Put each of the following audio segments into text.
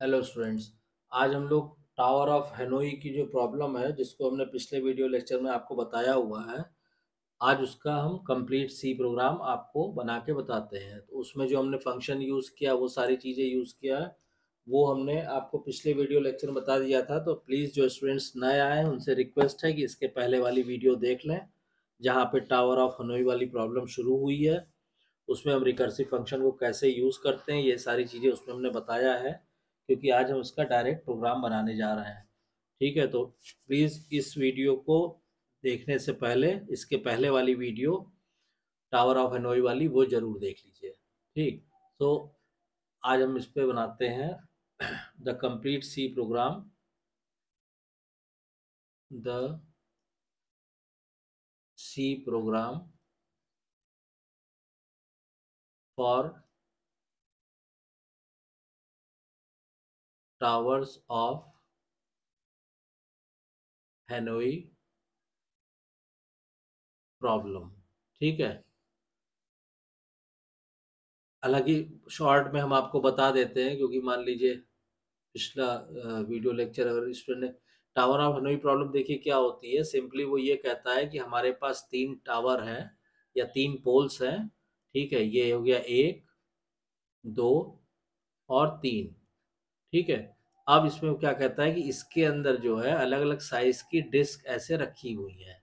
Hello students आज हम लोग टावर ऑफ़ हेनोई की जो प्रॉब्लम है, जिसको हमने पिछले वीडियो लेक्चर में आपको बताया हुआ है, आज उसका हम कंप्लीट सी प्रोग्राम आपको बना के बताते हैं। तो उसमें जो हमने फ़ंक्शन यूज़ किया, वो सारी चीज़ें यूज़ किया है, वो हमने आपको पिछले वीडियो लेक्चर में बता दिया था। तो प्लीज़ जो स्टूडेंट्स नए आए उनसे रिक्वेस्ट है कि इसके पहले वाली वीडियो देख लें, जहाँ पे टावर ऑफ़ हनोई वाली प्रॉब्लम शुरू हुई है। उसमें हम रिकर्सिव फ़ंक्शन को कैसे यूज़ करते हैं, ये सारी चीज़ें उसमें हमने बताया है। क्योंकि आज हम उसका डायरेक्ट प्रोग्राम बनाने जा रहे हैं। ठीक है तो प्लीज़ इस वीडियो को देखने से पहले, इसके पहले वाली वीडियो टावर ऑफ़ हनोई वाली, वो ज़रूर देख लीजिए। ठीक तो आज हम इस पर बनाते हैं the complete C program the C program for towers of Hanoi problem ठीक है? हालाँकि शॉर्ट में हम आपको बता देते हैं, क्योंकि मान लीजिए पिछला वीडियो लेक्चर अगर स्टूडेंट ने टावर ऑफ़ हनोई प्रॉब्लम देखिए क्या होती है? सिंपली वो ये कहता है कि हमारे पास तीन टावर हैं, या तीन पोल्स हैं, ठीक है? ये हो गया एक, दो और तीन। ठीक है? अब इसमें क्या कहता है कि इसके अंदर जो है अलग अलग साइज़ की डिस्क ऐसे रखी हुई है।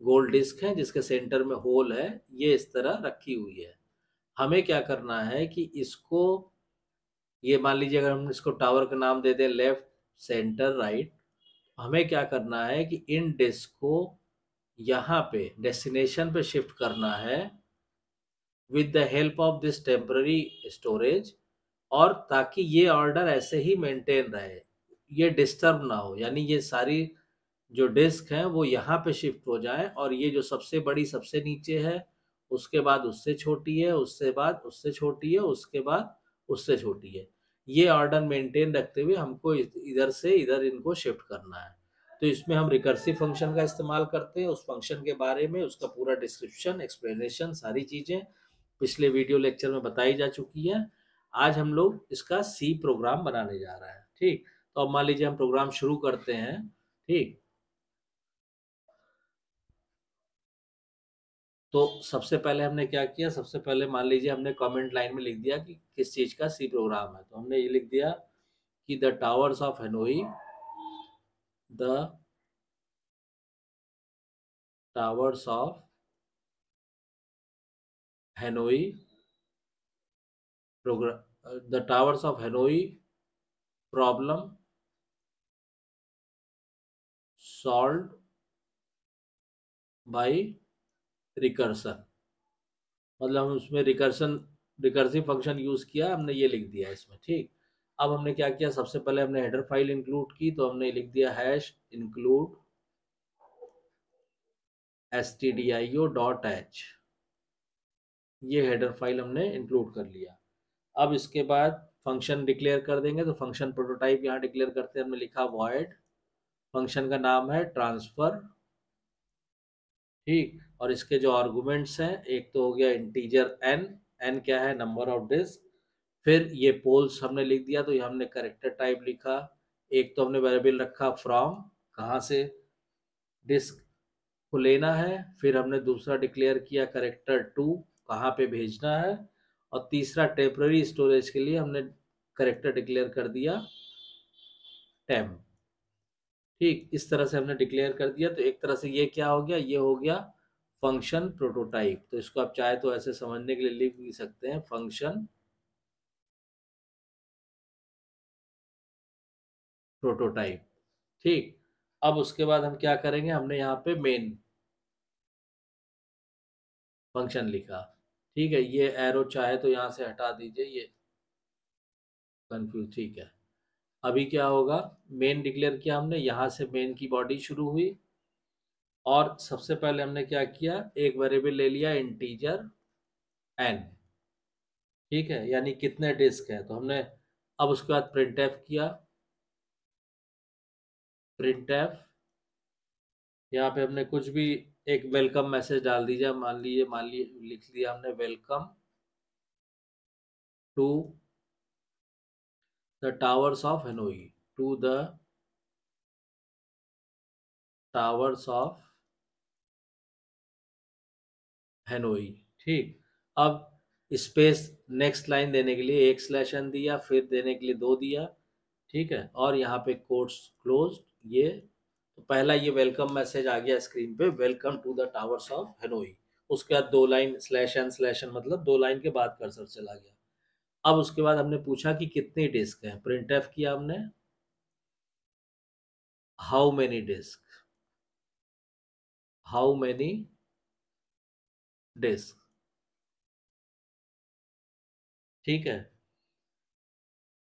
गोल डिस्क है, जिसके सेंटर में होल है, ये इस तरह रखी हुई है। हमें क्या करना है कि इसको, ये मान लीजिए अगर हम इसको टावर का नाम दे दें लेफ़्ट सेंटर राइट हमें क्या करना है कि इन डिस्क को यहाँ पे डेस्टिनेशन पे शिफ्ट करना है with the help of this temporary storage और ताकि ये ऑर्डर ऐसे ही मेंटेन रहे। ये डिस्टर्ब ना हो, यानी ये सारी जो डिस्क हैं, वो यहाँ पे शिफ्ट हो जाए और ये जो सबसे बड़ी, सबसे नीचे है, उसके बाद उससे छोटी है, उससे बाद उससे छोटी है, उसके बाद उससे छोटी है। ये ऑर्डर मेंटेन रखते हुए हमको इधर से इधर इनको शिफ्ट करना है। तो इसमें हम रिकर्सिव फ़ंक्शन का इस्तेमाल करते हैं। उस फ़ंक्शन के बारे में, उसका पूरा डिस्क्रिप्शन एक्सप्लेनेशन सारी चीज़ें पिछले वीडियो लेक्चर में बताई जा चुकी है। आज हम लोग इसका सी प्रोग्राम बनाने जा रहे हैं, ठीक? तो अब मान लीजिए हम प्रोग्राम शुरू करते हैं, ठीक? तो सबसे पहले हमने क्या किया? सबसे पहले मान लीजिए हमने कमेंट लाइन में लिख दिया कि किस चीज़ का सी प्रोग्राम है। तो हमने ये लिख दिया कि the towers of Hanoi the towers of Hanoi program the towers of hanoi problem solved by recursion मतलब हम उसमें रिकर्सन, रिकर्सिव फ़ंक्शन यूज़ किया, हमने ये लिख दिया इसमें, ठीक? अब हमने क्या किया? सबसे पहले हमने हेडर फ़ाइल इंक्लूड की तो हमने लिख दिया hash include S T D I O dot H ये हेडर फ़ाइल हमने इंक्लूड कर लिया। अब इसके बाद फ़ंक्शन डिक्लेयर कर देंगे तो फ़ंक्शन प्रोटोटाइप यहाँ डिक्लेयर करते हैं, हमने लिखा वॉइड फ़ंक्शन का नाम है ट्रांसफ़र ठीक? और इसके जो आर्गुमेंट्स हैं, एक तो हो गया इंटीजर एन एन क्या है? नंबर ऑफ़ डिस्क फिर ये पोल्स हमने लिख दिया तो ये हमने करेक्टर टाइप लिखा, एक तो हमने वेरिएबल रखा फ्रॉम कहाँ से? डिस्क को लेना है, फिर हमने दूसरा डिक्लेयर किया करेक्टर टू कहाँ पे भेजना है? और तीसरा टेम्प्ररी स्टोरेज के लिए हमने करेक्टर डिक्लेयर कर दिया टेम ठीक, इस तरह से हमने डिक्लेयर कर दिया तो एक तरह से ये क्या हो गया? ये हो गया फ़ंक्शन प्रोटोटाइप तो इसको आप चाहे तो ऐसे समझने के लिए लिख भी सकते हैं फ़ंक्शन प्रोटोटाइप ठीक, अब उसके बाद हम क्या करेंगे? हमने यहाँ पे मेन फ़ंक्शन लिखा। ठीक है, ये एरो चाहे तो यहाँ से हटा दीजिए, ये कंफ्यूज ठीक है। अभी क्या होगा मेन डिक्लेयर किया हमने, यहाँ से मेन की बॉडी शुरू हुई। और सबसे पहले हमने क्या किया, एक वेरिएबल ले लिया इंटीजर एन ठीक है, यानी कितने डिस्क है। तो हमने अब उसके बाद प्रिंट एफ़ किया। प्रिंट एफ़ यहाँ पे हमने कुछ भी एक वेलकम मैसेज डाल दीजिए मान लीजिए मान लीजिए लिख दिया हमने welcome to the towers of Hanoi to the towers of Hanoi ठीक? अब स्पेस नेक्स्ट लाइन देने के लिए एक स्लैश एन दिया, फिर देने के लिए दो दिया, ठीक है? और यहाँ पे कोर्स क्लोज ये तो पहला ये वेलकम मैसेज आ गया स्क्रीन पे welcome to the towers of Hanoi उसके बाद दो line slash N slash N मतलब दो लाइन के बाद कर्सर चला गया। अब उसके बाद हमने पूछा कि कितनी डिस्क है? प्रिंट एफ़ किया हमने। How many disk how many disk ठीक है।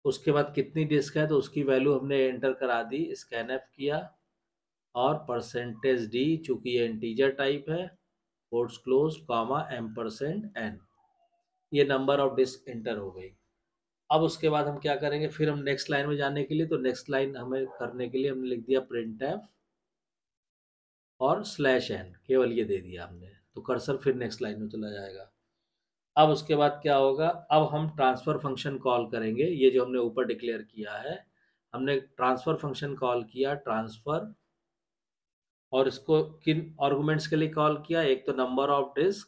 उसके बाद कितनी डिस्क है? तो उसकी वैल्यू हमने एंटर करा दी स्कैन एफ़ किया। और परसेंटेज डी चूँकि ये इंटीजर टाइप है quotes close comma M percent N ये नंबर ऑफ़ डिस्क इंटर हो गई। अब उसके बाद हम क्या करेंगे? फिर हम नेक्स्ट लाइन में जाने के लिए तो नेक्स्ट लाइन हमें करने के लिए हमने लिख दिया प्रिंट एफ़ और स्लैश एन केवल ये दे दिया हमने। तो कर्सर फिर नेक्स्ट लाइन में चला जाएगा। अब उसके बाद क्या होगा? अब हम ट्रांसफ़र फ़ंक्शन कॉल करेंगे। ये जो हमने ऊपर डिक्लेयर किया है, हमने ट्रांसफ़र फ़ंक्शन कॉल किया ट्रांसफ़र और इसको किन आर्गुमेंट्स के लिए कॉल किया? एक तो नंबर ऑफ़ डिस्क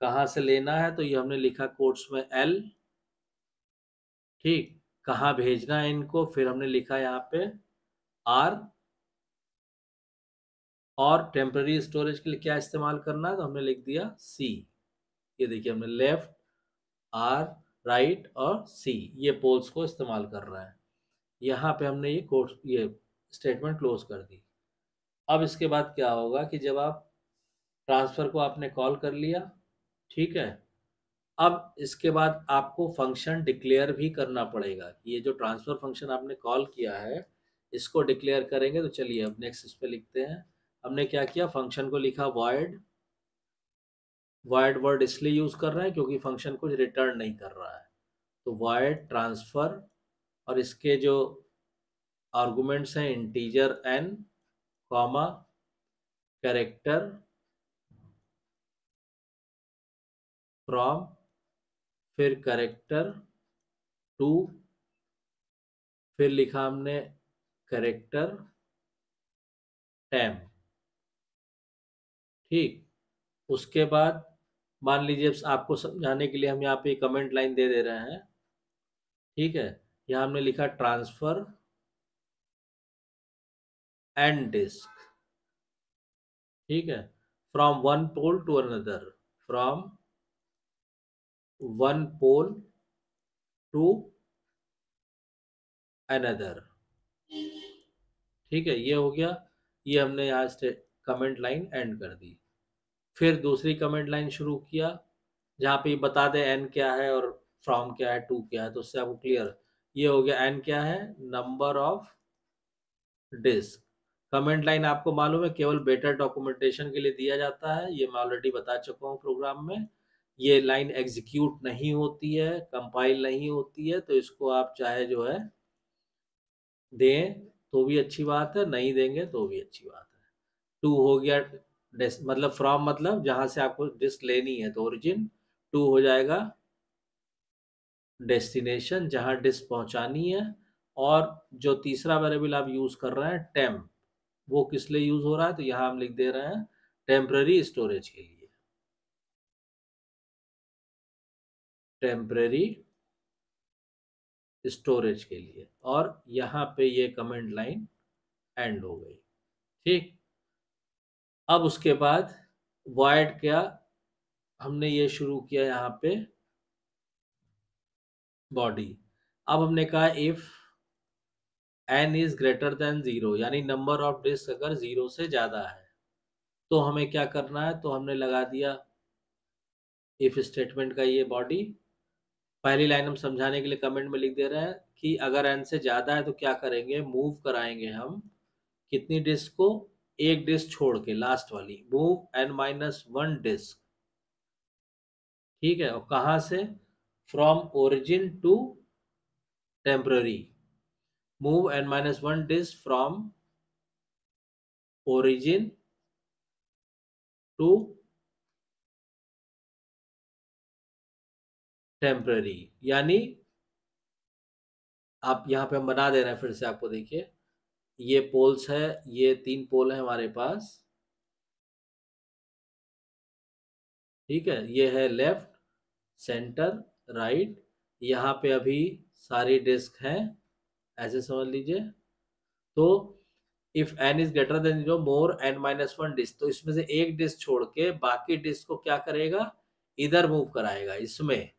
कहाँ से लेना है? तो ये हमने लिखा कोर्ट्स में एल ठीक? कहाँ भेजना है इनको? फिर हमने लिखा यहाँ पे आर और टेम्पररी स्टोरेज के लिए क्या इस्तेमाल करना है? तो हमने लिख दिया सी ये देखिए हमने लेफ़्ट आर राइट और सी ये पोल्स को इस्तेमाल कर रहा है। यहाँ पे हमने ये कोर्स ये स्टेटमेंट क्लोज कर दी। अब इसके बाद क्या होगा कि जब आप ट्रांसफ़र को आपने कॉल कर लिया, ठीक है? अब इसके बाद आपको फ़ंक्शन डिक्लेयर भी करना पड़ेगा। ये जो ट्रांसफ़र फ़ंक्शन आपने कॉल किया है, इसको डिक्लेयर करेंगे तो चलिए अब नेक्स्ट इस पर लिखते हैं। हमने क्या किया? फ़ंक्शन को लिखा वॉइड वाइड वर्ड इसलिए यूज़ कर रहे हैं क्योंकि फ़ंक्शन कुछ रिटर्न नहीं कर रहा है। तो वाइड ट्रांसफ़र और इसके जो आर्गुमेंट्स हैं integer N comma character from फिर करेक्टर टू फिर लिखा हमने करेक्टर टेम ठीक? उसके बाद मान लीजिए आपको समझाने के लिए हम यहाँ पे कमेंट लाइन दे दे रहे हैं। ठीक है? यहाँ हमने लिखा ट्रांसफ़र एंड डिस्क। ठीक है? From one pole to another from one pole to another ठीक है? ये हो गया। ये हमने यहाँ से कमेंट लाइन एंड कर दी। फिर दूसरी कमेंट लाइन शुरू किया, जहाँ पे बता दे एन क्या है और फ्रॉम क्या है टू क्या है तो उससे आपको क्लियर ये हो गया एन क्या है? Number of disk comment line आपको मालूम है, केवल बेटर डॉक्यूमेंटेशन के लिए दिया जाता है। ये मैं ऑलरेडी बता चुका हूँ प्रोग्राम में। ये लाइन एग्जीक्यूट नहीं होती है कंपाइल नहीं होती है तो इसको आप चाहे जो है दें तो भी अच्छी बात है, नहीं देंगे तो भी अच्छी बात है। टू हो गया मतलब फ्रॉम मतलब जहाँ से आपको डिस्क लेनी है तो ओरिजिन टू हो जाएगा डेस्टिनेशन जहाँ डिस्क पहुंचानी है। और जो तीसरा वेरिएबल आप यूज़ कर रहे हैं टेम्प वो किस लिए यूज़ हो रहा है तो यहाँ हम लिख दे रहे हैं, टेम्पररी स्टोरेज के लिए। टेम्प्ररी स्टोरेज के लिए। और यहाँ पे ये कमेंट लाइन एंड हो गई। ठीक? अब उसके बाद वाइड क्या हमने ये शुरू किया यहाँ पे? बॉडी अब हमने कहा if N is greater than zero यानी नंबर ऑफ़ डिस्क अगर ज़ीरो से ज़्यादा है तो हमें क्या करना है? तो हमने लगा दिया इफ़ स्टेटमेंट का ये बॉडी पहली लाइन हम समझाने के लिए कमेंट में लिख दे रहे हैं कि अगर एन से ज़्यादा है तो क्या करेंगे? मूव कराएँगे हम कितनी डिस्क को? एक डिस्क छोड़ के लास्ट वाली। Move N minus one disk ठीक है? और कहा से? From origin to temporary move N minus one disk from origin to temporary यानी आप यहाँ पे हम बना दे रहे हैं फिर से आपको देखिए। ये पोल्स है, ये तीन पोल है हमारे पास। ठीक है, ये है लेफ़्ट सेंटर राइट यहाँ पे अभी सारी डिस्क हैं। ऐसे समझ लीजिए। तो if N is greater than zero move N minus one disk तो इसमें से एक डिस्क छोड़ के बाकी डिस्क को क्या करेगा? इधर मूव कराएगा, इसमें।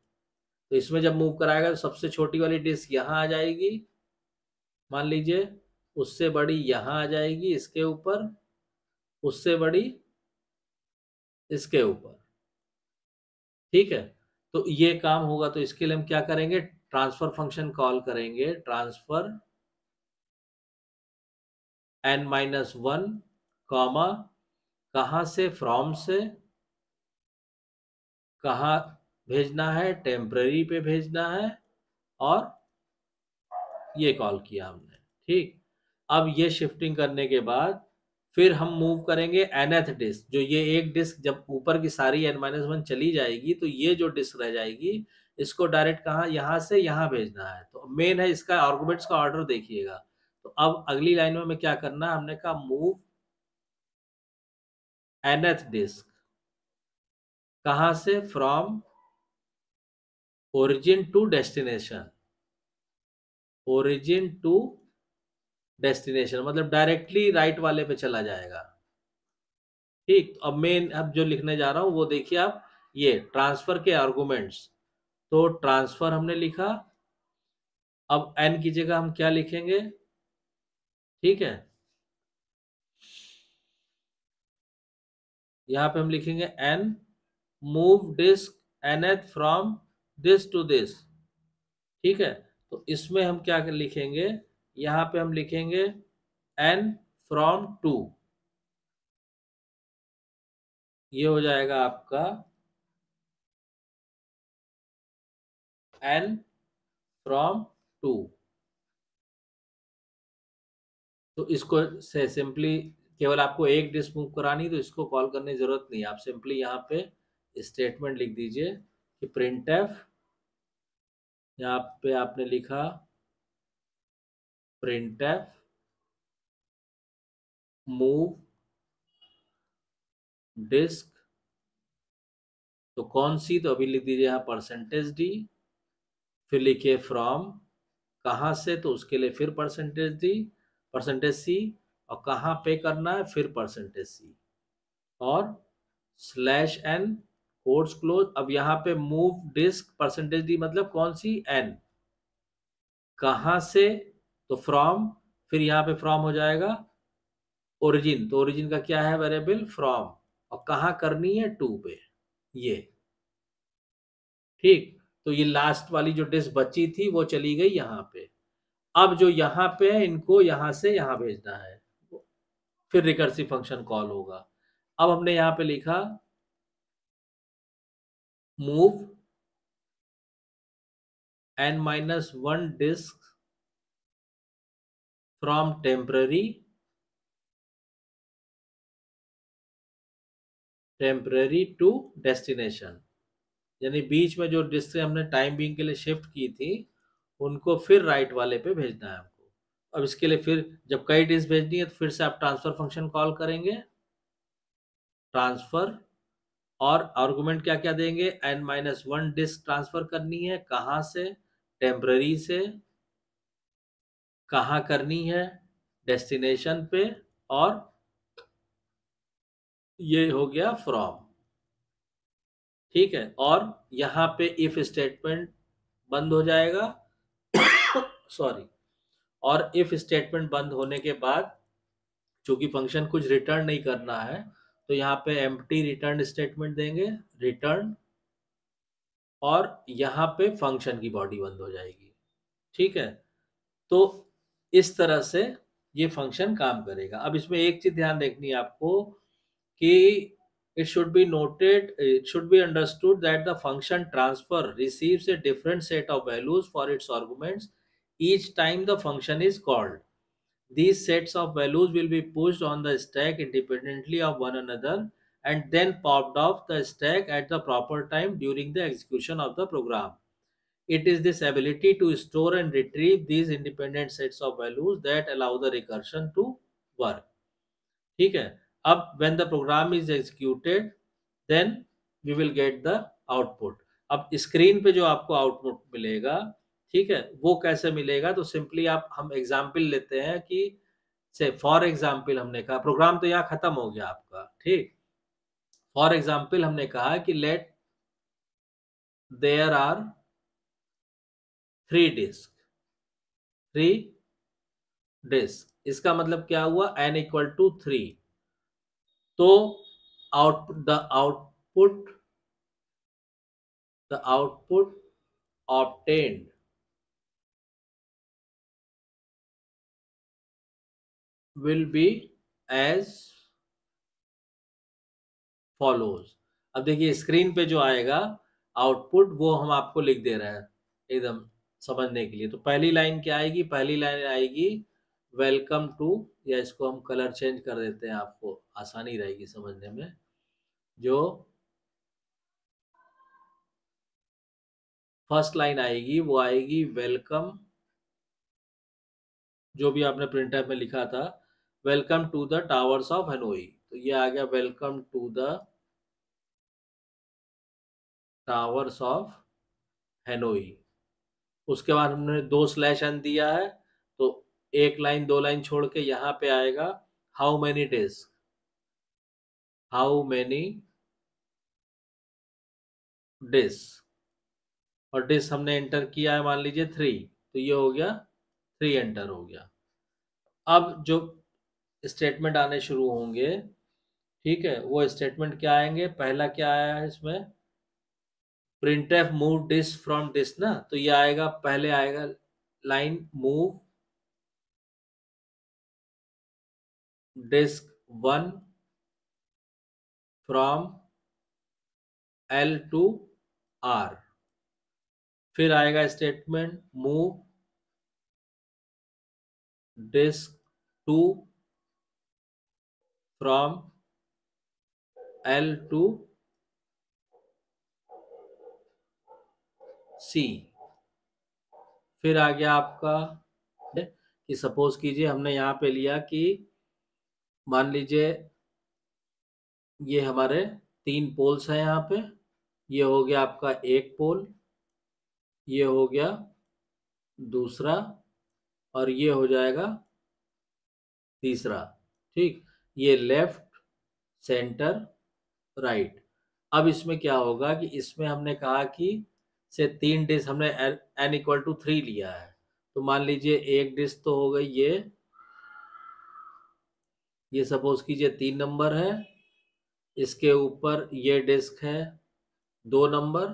तो इसमें जब मूव कराएगा तो सबसे छोटी वाली डिस्क यहाँ आ जाएगी। मान लीजिए, उससे बड़ी यहाँ आ जाएगी इसके ऊपर, उससे बड़ी इसके ऊपर। ठीक है? तो ये काम होगा तो इसके लिए हम क्या करेंगे? ट्रांसफ़र फ़ंक्शन कॉल करेंगे transfer N minus one comma कहाँ से फ्रॉम से, कहा भेजना है टेम्पररी पे भेजना है, और ये कॉल किया हमने, ठीक? अब ये शिफ्टिंग करने के बाद फिर हम मूव करेंगे एनएथ डिस्क जो ये एक डिस्क जब ऊपर की सारी एन माइनस वन चली जाएगी तो ये जो डिस्क रह जाएगी इसको डायरेक्ट कहा, यहाँ से यहाँ भेजना है। तो मेन है इसका आर्गुमेंट्स का ऑर्डर देखिएगा। तो अब अगली लाइन में हमें क्या करना है? हमने कहा मूव एनएथ डिस्क कहा से? From origin to destination origin to destination मतलब डायरेक्टली राइट वाले पे चला जाएगा। ठीक अब मेन अब जो लिखने जा रहा हूँ, वो देखिए आप, ये ट्रांसफ़र के आर्गुमेंट्स तो ट्रांसफ़र हमने लिखा। अब एन की जगह हम क्या लिखेंगे? ठीक है। यहाँ पे हम लिखेंगे N move disk nth from this to this ठीक है? तो इसमें हम क्या लिखेंगे? यहाँ पे हम लिखेंगे एन फ्रॉम टू ये हो जाएगा आपका एन फ्रॉम टू तो इसको से सिंपली केवल आपको एक डिस्क मूव करानी तो इसको कॉल करने की ज़रूरत नहीं आप सिंपली यहाँ पे स्टेटमेंट लिख दीजिए कि प्रिंट एफ़ यहाँ पे आपने लिखा प्रिंट एफ़ मूव डिस्क तो कौन सी? तो अभी लिख दीजिए यहाँ परसेंटेज डी फिर लिखिए फ्रॉम कहाँ से? तो उसके लिए फिर परसेंटेज डी परसेंटेज सी और कहाँ पे करना है? फिर परसेंटेज सी और स्लैश एन कोड्स क्लोज अब यहाँ पे मूव डिस्क परसेंटेज डी मतलब कौन सी? एन कहाँ से? तो फ्रॉम फिर यहाँ पे फ्रॉम हो जाएगा ओरिजिन तो ओरिजिन का क्या है वेरिएबल फ्रॉम और कहाँ करनी है? टू पे. ये. ठीक? तो ये लास्ट वाली जो डिस्क बची थी, वो चली गई यहाँ पे। अब जो यहाँ पे है, इनको यहाँ से यहाँ भेजना है। फिर रिकर्सिव फ़ंक्शन कॉल होगा। अब हमने यहाँ पे लिखा move n minus 1 disk from temporary temporary to destination यानी बीच में जो डिस्क हमने टाइम बिंग के लिए शिफ्ट की थी, उनको फिर राइट वाले पे भेजना है हमको। अब इसके लिए फिर जब कई डिस्क भेजनी है तो फिर से आप ट्रांसफ़र फ़ंक्शन कॉल करेंगे। ट्रांसफ़र और आर्गूमेंट क्या क्या देंगे? N minus one disk transfer करनी है, कहाँ से? टेम्प्ररी से। कहाँ करनी है? डेस्टिनेशन पे और ये हो गया फ्रॉम। ठीक है? और यहाँ पे इफ़ स्टेटमेंट बंद हो जाएगा। सॉरी और इफ़ स्टेटमेंट बंद होने के बाद, चूँकि फ़ंक्शन कुछ रिटर्न नहीं करना है तो यहाँ पे एम रिटर्न स्टेटमेंट देंगे। रिटर्न और यहाँ पे फ़ंक्शन की बॉडी बंद हो जाएगी। ठीक है? तो इस तरह से ये फ़ंक्शन काम करेगा। अब इसमें एक चीज़ ध्यान देखनी है आपको कि It should be noted it should be understood that the function transfer receives a different set of values for its arguments each time the function is called These sets of values will be pushed on the stack independently of one another and then popped off the stack at the proper time during the execution of the program. it is this ability to store and retrieve these independent sets of values that allow the recursion to work ठीक है अब when the program is executed, then we will get the output. अब screen पे जो आपको output मिलेगा, ठीक है, वो कैसे मिलेगा? तो सिंपली आप, हम एग्ज़ाम्पल लेते हैं कि से फॉर एग्ज़ाम्पल हमने कहा प्रोग्राम तो यहाँ खत्म हो गया आपका, ठीक? फॉर एग्ज़ाम्पल हमने कहा कि let there are three disk three disk इसका मतलब क्या हुआ? एन इक्वल टू थ्री तो output the output the output obtained will be as follows. अब देखिए स्क्रीन पे जो आएगा आउटपुट वो हम आपको लिख दे रहे हैं, एकदम समझने के लिए। तो पहली लाइन क्या आएगी? पहली लाइन आएगी वेलकम टू या इसको हम कलर चेंज कर देते हैं आपको आसानी रहेगी समझने में, जो फ़र्स्ट लाइन आएगी, वो आएगी वेलकम जो भी आपने प्रिंटर में लिखा था welcome to the towers of Hanoi तो ये आ गया welcome to the towers of Hanoi उसके बाद हमने दो स्लैश एन दिया है। एक लाइन, दो लाइन छोड़ के यहाँ पे आएगा how many days how many disk और डिस हमने एंटर किया है, मान लीजिए थ्री तो ये हो गया थ्री एंटर हो गया। अब जो स्टेटमेंट आने शुरू होंगे, ठीक है, वो स्टेटमेंट क्या आएँगे? पहला क्या आया है इसमें? Print F move disk from disk ना? तो ये आएगा, पहले आएगा line move disk one from L to R. फिर आएगा statement move disk two from L to C. फिर आ गया आपका कि सपोज़ कीजिए हमने यहाँ पे लिया कि मान लीजिए ये हमारे तीन पोल्स हैं यहाँ पे। ये हो गया आपका एक पोल, ये हो गया दूसरा और ये हो जाएगा तीसरा, ठीक? ये लेफ़्ट, सेंटर, राइट। अब इसमें क्या होगा कि इसमें हमने कहा कि से तीन डिस्क हमने एन इक्वल टू थ्री लिया है। तो मान लीजिए एक डिस्क तो हो गई ये ये सपोज़ कीजिए तीन नंबर है, इसके ऊपर ये डिस्क है दो नंबर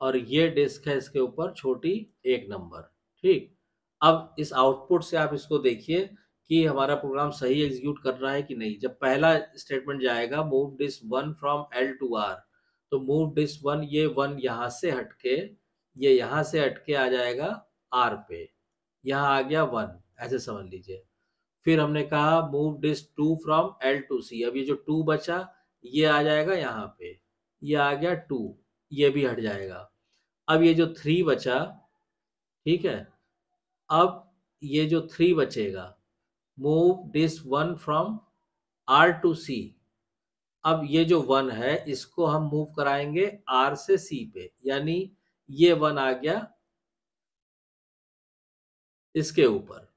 और ये डिस्क है इसके ऊपर छोटी एक नंबर ठीक? अब इस आउटपुट से आप इसको देखिए कि हमारा प्रोग्राम सही एग्जीक्यूट कर रहा है कि नहीं। जब पहला स्टेटमेंट जाएगा move disk one from L to R तो मूव डिस्क वन ये वन यहाँ से हटके, ये यहाँ से हटके आ जाएगा आर पे। यहाँ आ गया वन ऐसे समझ लीजिए। फिर हमने कहा move disk two from L to C अब ये जो टू बचा, ये आ जाएगा यहाँ पे। ये आ गया टू ये भी हट जाएगा। अब ये जो थ्री बचा, ठीक है? अब ये जो थ्री बचेगा move disk one from R to C अब ये जो वन है, इसको हम मूव कराएँगे आर से सी पे। यानी ये वन आ गया इसके ऊपर।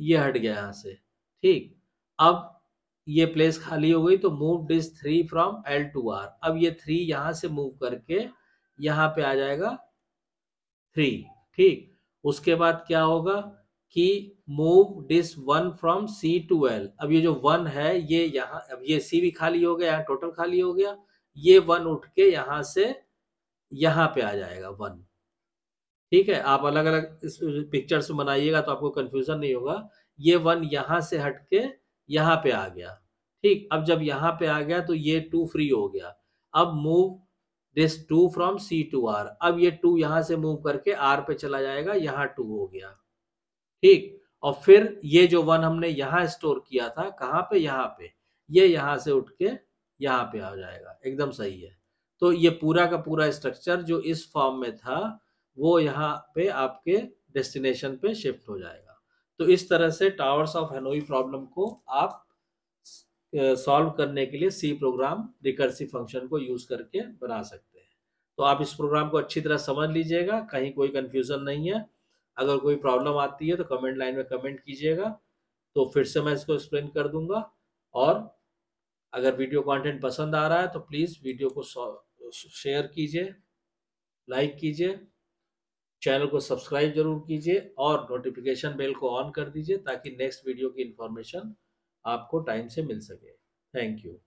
ये हट गया यहाँ से, ठीक। अब ये प्लेस खाली हो गई तो move disk three from L to R अब ये थ्री यहाँ से मूव करके यहाँ पे आ जाएगा थ्री ठीक। उसके बाद क्या होगा कि move disk one from C to L अब ये जो वन है, ये यहाँ, अब ये सी भी खाली हो गया, यहाँ टोटल खाली हो गया। ये वन उठ के यहाँ से, यहाँ पे आ जाएगा वन ठीक है, आप अलग अलग इस पिक्चर से बनाइएगा तो आपको कंफ्यूजन नहीं होगा। ये वन यहाँ से हट के यहाँ पे आ गया। ठीक, अब जब यहाँ पे आ गया तो ये टू फ्री हो गया। अब move disk two from C to R अब ये टू यहाँ से मूव करके आर पे चला जाएगा, यहाँ टू हो गया। ठीक, और फिर ये जो वन हमने यहाँ स्टोर किया था, कहाँ पे? यहाँ पे। ये यहाँ से उठ के यहाँ पे आ जाएगा। एकदम सही है। तो ये पूरा का पूरा स्ट्रक्चर जो इस फॉर्म में था वो यहाँ पे आपके डेस्टिनेशन पे शिफ्ट हो जाएगा। तो इस तरह से टावर्स ऑफ़ हेनोई प्रॉब्लम को आप सॉल्व करने के लिए सी प्रोग्राम रिकर्सिव फ़ंक्शन को यूज़ करके बना सकते हैं। तो आप इस प्रोग्राम को अच्छी तरह समझ लीजिएगा, कहीं कोई कन्फ्यूज़न नहीं है। अगर कोई प्रॉब्लम आती है तो कमेंट लाइन में कमेंट कीजिएगा तो फिर से मैं इसको एक्सप्लेन कर दूँगा। और अगर वीडियो कंटेंट पसंद आ रहा है तो प्लीज़ वीडियो को शेयर कीजिए लाइक कीजिए। चैनल को सब्सक्राइब ज़रूर कीजिए और नोटिफिकेशन बेल को ऑन कर दीजिए ताकि नेक्स्ट वीडियो की इन्फॉर्मेशन आपको टाइम से मिल सके। Thank you